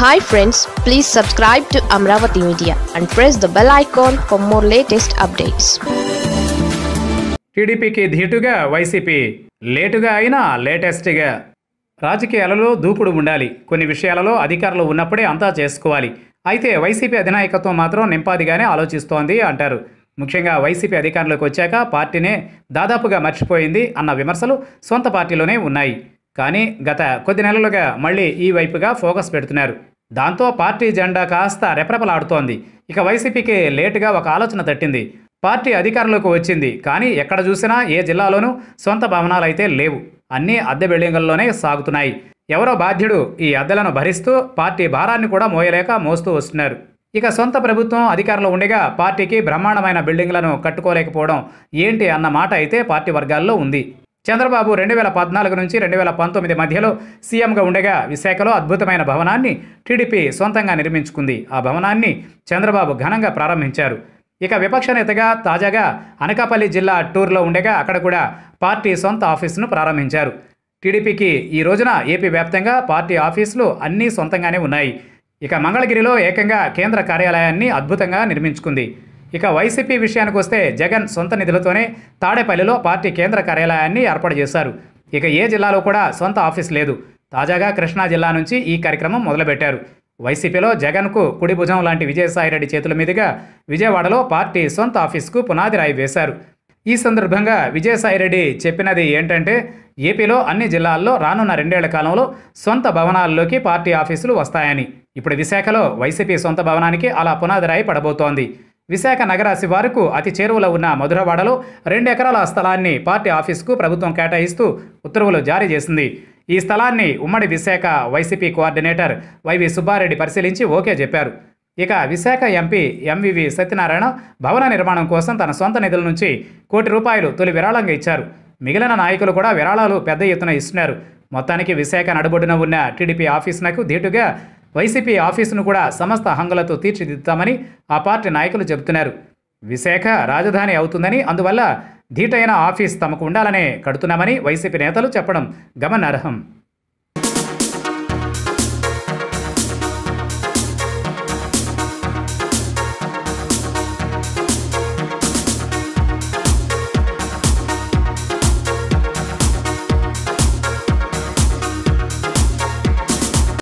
Hi friends please subscribe to Amaravati media and press the bell icon for more latest updates టీడీపీకి ధీటుగా YCP లేటుగా అయినా లేటెస్ట్గా. రాజకీయాలలో దూకుడు ఉండాలి. కొన్ని విషయాలలో అధికారులు ఉన్నప్పుడే అంతా చేసుకోవాలి. అయితే వైసీపీ అధినాయకత్వం మాత్రం నింపాదిగానే ఆలోచిస్తోంది అంటారు. ముఖ్యంగా వైసీపీ అధికారంలోకి వచ్చాక పార్టీనే దాదాపుగా మర్చిపోయింది అన్న విమర్శలు సొంత పార్టీలోనే ఉన్నాయి. కానీ గత కొద్ది నెలలుగా మళ్ళీ ఈ వైపుగా ఫోకస్ పెడుతున్నారు. దాంతో పార్టీ జెండా కాస్త రెపరెపలాడుతోంది. ఇక వైసీపీకి లేటుగా ఒక ఆలోచన తట్టింది. పార్టీ అధికారంలోకి వచ్చింది. కానీ ఎక్కడ చూసినా ఏ జిల్లాలోనూ సొంత భవనాలు అయితే లేవు. అన్నీ అద్దె బిల్డింగుల్లోనే సాగుతున్నాయి. ఎవరో బాధ్యుడు ఈ అద్దెలను భరిస్తూ పార్టీ భారాన్ని కూడా మోయలేక మోస్తూ వస్తున్నారు. ఇక సొంత ప్రభుత్వం అధికారంలో ఉండగా పార్టీకి బ్రహ్మాండమైన బిల్డింగ్లను కట్టుకోలేకపోవడం ఏంటి అన్న మాట అయితే పార్టీ వర్గాల్లో ఉంది. చంద్రబాబు రెండు వేల పద్నాలుగు నుంచి రెండు వేల పంతొమ్మిది మధ్యలో సీఎంగా ఉండగా విశాఖలో అద్భుతమైన భవనాన్ని టీడీపీ సొంతంగా నిర్మించుకుంది. ఆ భవనాన్ని చంద్రబాబు ఘనంగా ప్రారంభించారు. ఇక విపక్ష నేతగా తాజాగా అనకాపల్లి జిల్లా టూర్లో ఉండగా అక్కడ కూడా పార్టీ సొంత ఆఫీసును ప్రారంభించారు. టీడీపీకి ఈ రోజున ఏపీ వ్యాప్తంగా పార్టీ ఆఫీసులు అన్నీ సొంతంగానే ఉన్నాయి. ఇక మంగళగిరిలో ఏకంగా కేంద్ర కార్యాలయాన్ని అద్భుతంగా నిర్మించుకుంది. ఇక వైసీపీ విషయానికి వస్తే జగన్ సొంత నిధులతోనే తాడేపల్లిలో పార్టీ కేంద్ర కార్యాలయాన్ని ఏర్పాటు చేశారు. ఇక ఏ జిల్లాలో కూడా సొంత ఆఫీస్ లేదు. తాజాగా కృష్ణా జిల్లా నుంచి ఈ కార్యక్రమం మొదలుపెట్టారు. వైసీపీలో జగన్కు కుడి భుజం లాంటి విజయసాయిరెడ్డి చేతుల మీదుగా విజయవాడలో పార్టీ సొంత ఆఫీస్కు పునాది రాయి వేశారు. ఈ సందర్భంగా విజయసాయిరెడ్డి చెప్పినది ఏంటంటే ఏపీలో అన్ని జిల్లాల్లో రానున్న రెండేళ్ళ కాలంలో సొంత భవనాల్లోకి పార్టీ ఆఫీసులు వస్తాయని. ఇప్పుడు విశాఖలో వైసీపీ సొంత భవనానికి అలా పునాది రాయి పడబోతోంది. విశాఖ నగర శివారుకు అతి చేరువలో ఉన్న మధురవాడలో రెండు ఎకరాల స్థలాన్ని పార్టీ ఆఫీసుకు ప్రభుత్వం కేటాయిస్తూ ఉత్తర్వులు జారీ చేసింది. ఈ స్థలాన్ని ఉమ్మడి విశాఖ వైసీపీ కోఆర్డినేటర్ వైవి సుబ్బారెడ్డి పరిశీలించి ఓకే చెప్పారు. ఇక విశాఖ ఎంపీ ఎంవివి సత్యనారాయణ భవన నిర్మాణం కోసం తన సొంత నిధుల నుంచి కోటి రూపాయలు తొలి విరాళంగా ఇచ్చారు. మిగిలిన నాయకులు కూడా విరాళాలు పెద్ద ఎత్తున ఇస్తున్నారు. మొత్తానికి విశాఖ నడుబొడ్డున ఉన్న టీడీపీ ఆఫీసునకు ధీటుగా వైసీపీ ఆఫీసును కూడా సమస్త హంగులతో తీర్చిదిద్దుతామని ఆ పార్టీ నాయకులు చెబుతున్నారు. విశాఖ రాజధాని అవుతుందని అందువల్ల ధీటైన ఆఫీస్ తమకు ఉండాలనే కడుతున్నామని వైసీపీ నేతలు చెప్పడం గమనార్హం.